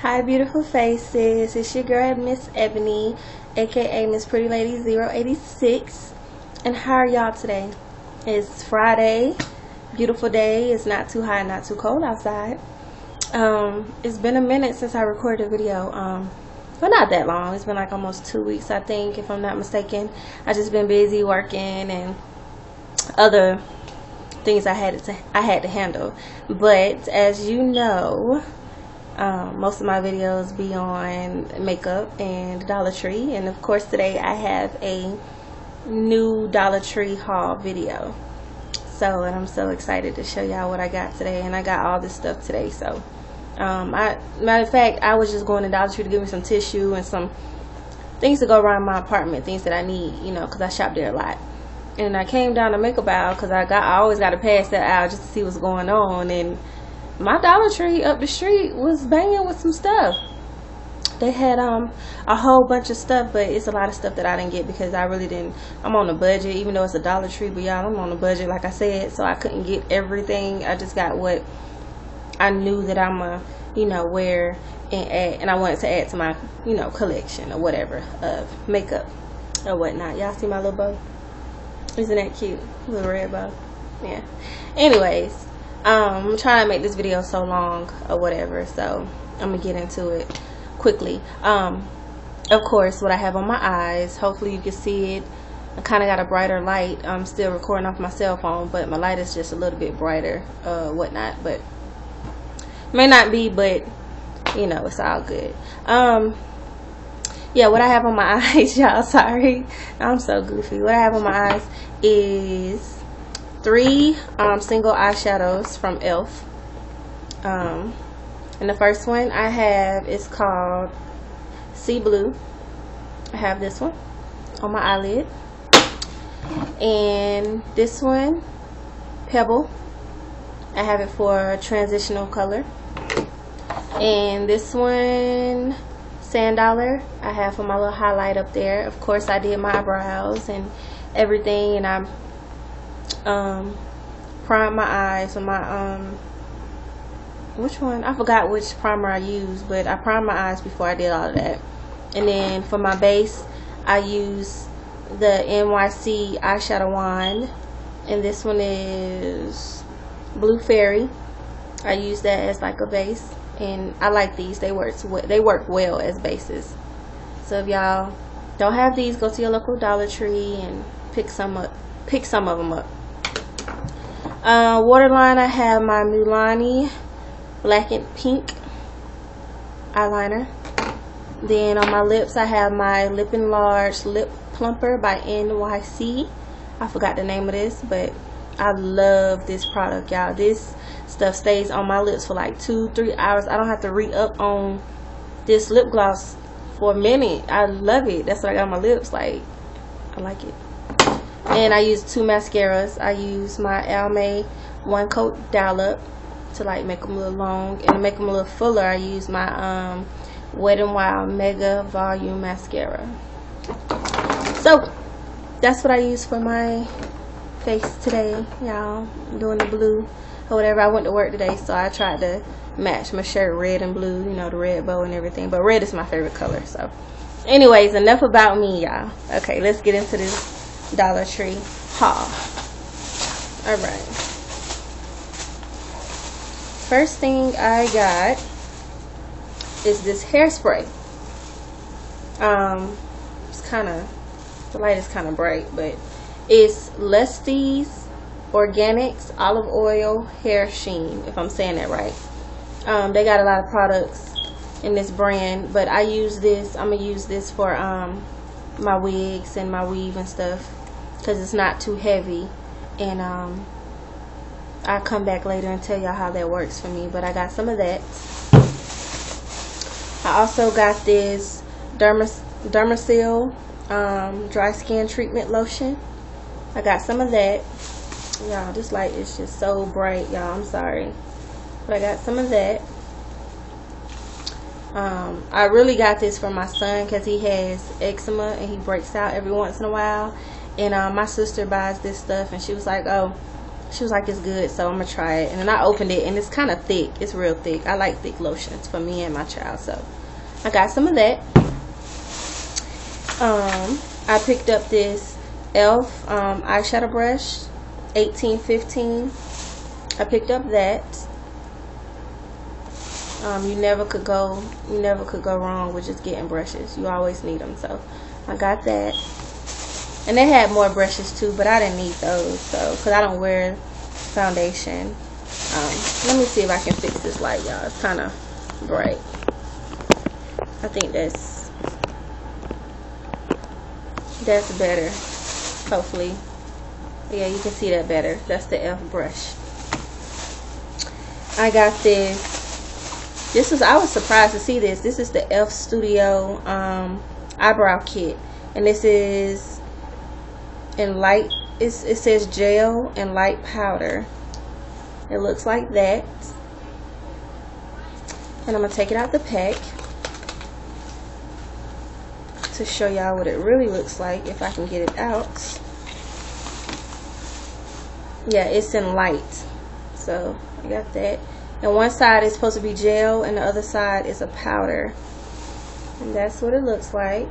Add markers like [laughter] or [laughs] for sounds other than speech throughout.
Hi beautiful faces, it's your girl Miss Eboni, aka Miss Pretty Lady 086 and how are y'all today? It's Friday, beautiful day, it's not too hot, not too cold outside. Um, it's been a minute since I recorded a video, um, but not that long, it's been like almost two weeks I think if I'm not mistaken. I just been busy working and other things I had to I had to handle. But as you know, um, most of my videos be on makeup and Dollar Tree, and of course today I have a new Dollar Tree haul video. So, and I'm so excited to show y'all what I got today, and I got all this stuff today. So, um, I matter of fact, I was just going to Dollar Tree to give me some tissue and some things to go around my apartment, things that I need, you know, because I shop there a lot. And I came down to makeup aisle because I got I always got to pass that aisle just to see what's going on and my Dollar Tree up the street was banging with some stuff. They had um a whole bunch of stuff, but it's a lot of stuff that I didn't get because I really didn't. I'm on a budget, even though it's a Dollar Tree, but y'all, I'm on a budget, like I said, so I couldn't get everything. I just got what I knew that I'm a, you know, wear and add, and I wanted to add to my, you know, collection or whatever of makeup or whatnot. Y'all see my little bow? Isn't that cute? Little red bow. Yeah. Anyways, um, I'm trying to make this video so long or whatever, so I'm gonna get into it quickly. Um, of course, what I have on my eyes, hopefully you can see it. I kind of got a brighter light. I'm still recording off my cell phone, but my light is just a little bit brighter, uh, whatnot. But may not be, but you know, it's all good. Um, yeah, what I have on my [laughs] eyes, y'all. Sorry, I'm so goofy. What I have on my eyes is three um, single eyeshadows from e.l.f. Um, and the first one I have is called Sea Blue. I have this one on my eyelid. And this one, Pebble. I have it for transitional color. And this one, Sand Dollar, I have for my little highlight up there. Of course, I did my eyebrows and everything, and I um, prime my eyes with my um, which one? I forgot which primer I used, but I primed my eyes before I did all of that. And then for my base, I use the NYC eyeshadow wand, and this one is Blue Fairy. I use that as like a base, and I like these. They work they work well as bases. So if y'all don't have these, go to your local Dollar Tree and pick some up. Pick some of them up. Uh, waterline, I have my Milani Black and Pink eyeliner. Then on my lips, I have my Lip Enlarge Lip Plumper by NYC. I forgot the name of this, but I love this product, y'all. This stuff stays on my lips for like two, three hours. I don't have to re-up on this lip gloss for a minute. I love it. That's what I got on my lips. Like, I like it and I use two mascaras. I use my Almay one coat dollop to like make them a little long. And to make them a little fuller I use my um, Wet n Wild Mega Volume Mascara. So that's what I use for my face today y'all. Doing the blue or whatever. I went to work today so I tried to match my shirt red and blue you know the red bow and everything. But red is my favorite color so. Anyways enough about me y'all. Okay let's get into this Dollar Tree haul. Alright. First thing I got is this hairspray. Um, it's kind of, the light is kind of bright, but it's Leslie's Organics Olive Oil Hair Sheen, if I'm saying that right. Um, they got a lot of products in this brand, but I use this, I'm to use this for um, my wigs and my weave and stuff because it's not too heavy. And um, I'll come back later and tell y'all how that works for me but I got some of that. I also got this Dermasil um, dry skin treatment lotion. I got some of that. Y'all this light is just so bright y'all. I'm sorry. But I got some of that. Um, I really got this for my son because he has eczema and he breaks out every once in a while. And uh, my sister buys this stuff and she was like, oh, she was like it's good so i'm gonna try it. And then i opened it and it's kind of thick. It's real thick. I like thick lotions for me and my child so i got some of that. Um i picked up this elf um, eyeshadow brush 1815 i picked up that. Um, you never could go you never could go wrong with just getting brushes. You always need them so i got that and they had more brushes too, but I didn't need those. So, because I don't wear foundation. Um, let me see if I can fix this light, y'all. It's kind of bright. I think that's that's better. Hopefully. Yeah, you can see that better. That's the Elf brush. I got this. This is I was surprised to see this. This is the Elf Studio um, eyebrow kit, and this is in light it says gel and light powder. It looks like that. And I'm gonna take it out the pack to show y'all what it really looks like if I can get it out. Yeah it's in light. So I got that. And one side is supposed to be gel and the other side is a powder. And that's what it looks like.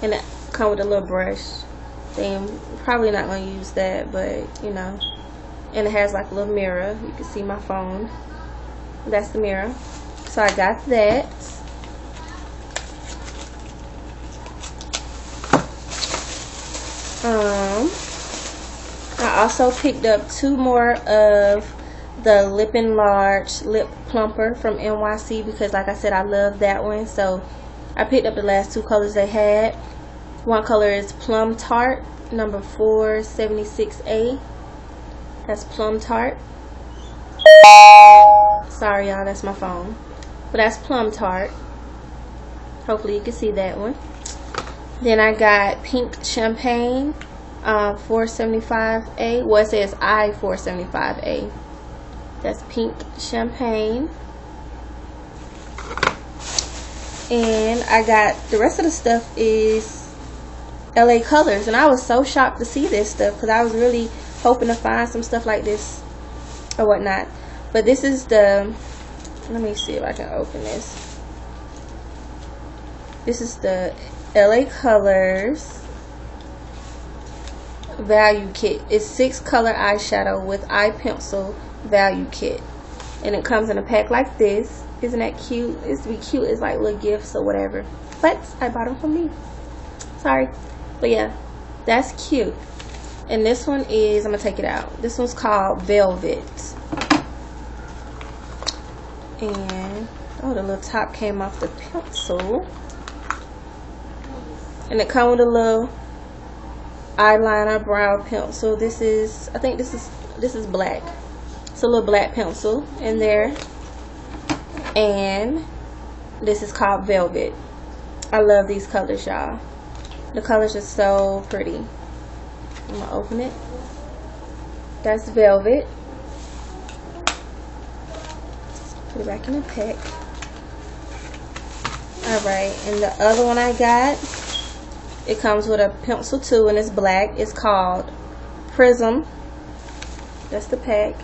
And it come with a little brush thing. Probably not going to use that, but you know. And it has like a little mirror. You can see my phone. That's the mirror. So I got that. Um, I also picked up two more of the Lip Enlarge Lip Plumper from NYC because like I said, I love that one. So I picked up the last two colors they had. One color is Plum Tart, number 476A. That's Plum Tart. Sorry, y'all, that's my phone. But that's Plum Tart. Hopefully you can see that one. Then I got Pink Champagne, uh, 475A. Well, it says I 475A. That's Pink Champagne. And I got, the rest of the stuff is LA Colors, and I was so shocked to see this stuff because I was really hoping to find some stuff like this or whatnot. But this is the, let me see if I can open this. This is the LA Colors value kit. It's six color eyeshadow with eye pencil value kit. And it comes in a pack like this. Isn't that cute? It's to be cute. It's like little gifts or whatever. But I bought them for me. Sorry. But yeah, that's cute. And this one is, I'm going to take it out. This one's called Velvet. And, oh, the little top came off the pencil. And it comes with a little eyeliner brow pencil. This is, I think this is, this is black. It's a little black pencil in there. And this is called Velvet. I love these colors, y'all. The colors are so pretty. I'm to open it. That's velvet. Put it back in the pack. Alright, and the other one I got, it comes with a pencil too, and it's black. It's called Prism. That's the pack.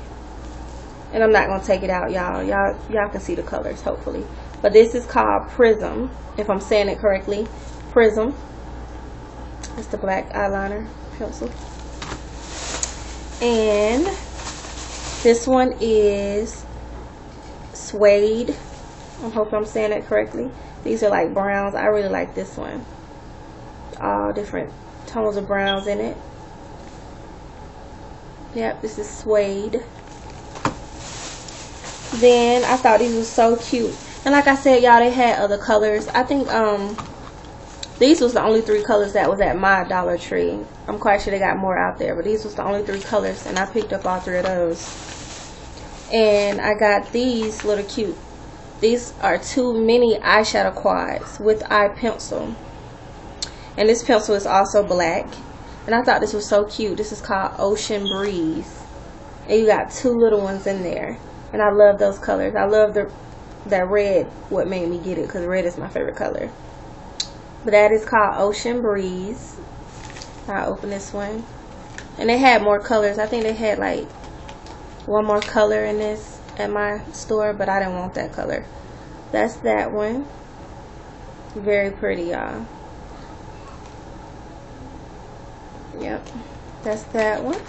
And I'm not going to take it out, y'all. Y'all y'all can see the colors, hopefully. But this is called Prism, if I'm saying it correctly. Prism. It's the black eyeliner pencil. And this one is suede. I hope I'm saying it correctly. These are like browns. I really like this one. All different tones of browns in it. Yep, this is suede. Then I thought these were so cute. And like I said, y'all, they had other colors. I think um these was the only three colors that was at my Dollar Tree. I'm quite sure they got more out there, but these was the only three colors, and I picked up all three of those. And I got these little cute. These are two mini eyeshadow quads with eye pencil. And this pencil is also black. And I thought this was so cute. This is called Ocean Breeze. And you got two little ones in there. And I love those colors. I love the that red, what made me get it, because red is my favorite color. But that is called Ocean Breeze. I'll open this one. and they had more colors. I think they had like one more color in this at my store but I didn't want that color. That's that one. Very pretty y'all. Yep. That's that one.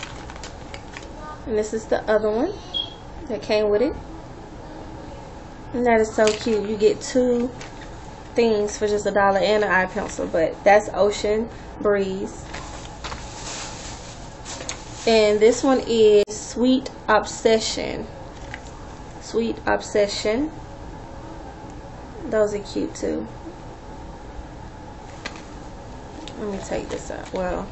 And this is the other one that came with it. And that is so cute. You get two things for just a dollar and an eye pencil but that's ocean breeze. And this one is sweet obsession. Sweet obsession. Those are cute too. Let me take this out well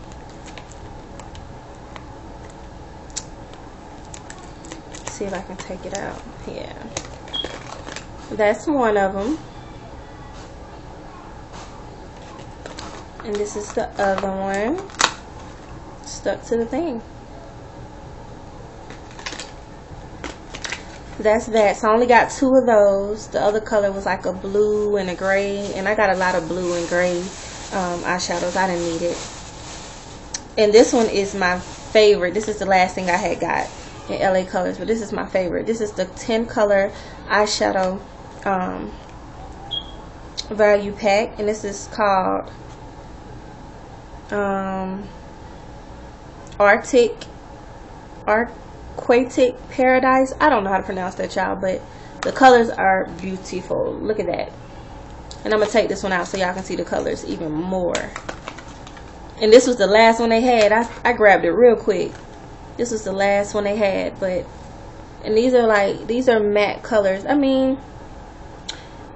see if I can take it out. Yeah. That's one of them and this is the other one stuck to the thing. That's that. So I only got two of those. The other color was like a blue and a gray. And I got a lot of blue and gray um, eyeshadows. I didn't need it. And this one is my favorite. This is the last thing I had got in LA colors but this is my favorite. This is the 10 color eyeshadow um, value pack. And this is called um, Arctic Arquatic Paradise. I don't know how to pronounce that, y'all, but the colors are beautiful. Look at that. And I'm going to take this one out so y'all can see the colors even more. And this was the last one they had. I, I grabbed it real quick. This was the last one they had, but and these are like these are matte colors. I mean,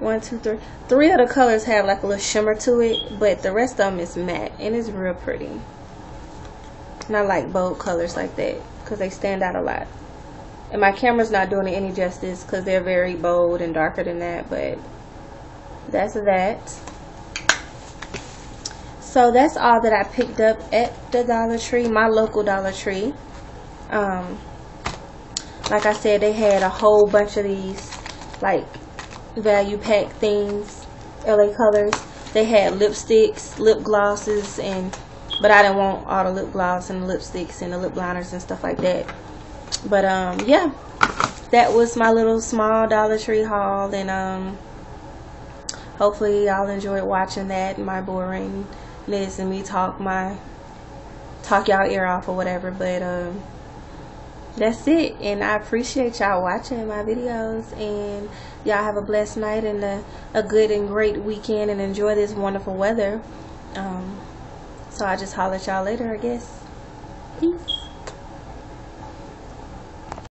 one, two, three. Three of the colors have like a little shimmer to it, but the rest of them is matte and it's real pretty. And I like bold colors like that because they stand out a lot. And my camera's not doing it any justice because they're very bold and darker than that, but that's that. So that's all that I picked up at the Dollar Tree, my local Dollar Tree. Um, like I said, they had a whole bunch of these, like value pack things, LA Colors. They had lipsticks, lip glosses, and but I didn't want all the lip gloss and the lipsticks and the lip liners and stuff like that. But um, yeah, that was my little small Dollar Tree haul, and um, hopefully y'all enjoyed watching that. My boringness and me talk my talk y'all ear off or whatever. But um that's it and i appreciate y'all watching my videos and y'all have a blessed night and a, a, good and great weekend and enjoy this wonderful weather. Um, so i just holler at y'all later i guess. Peace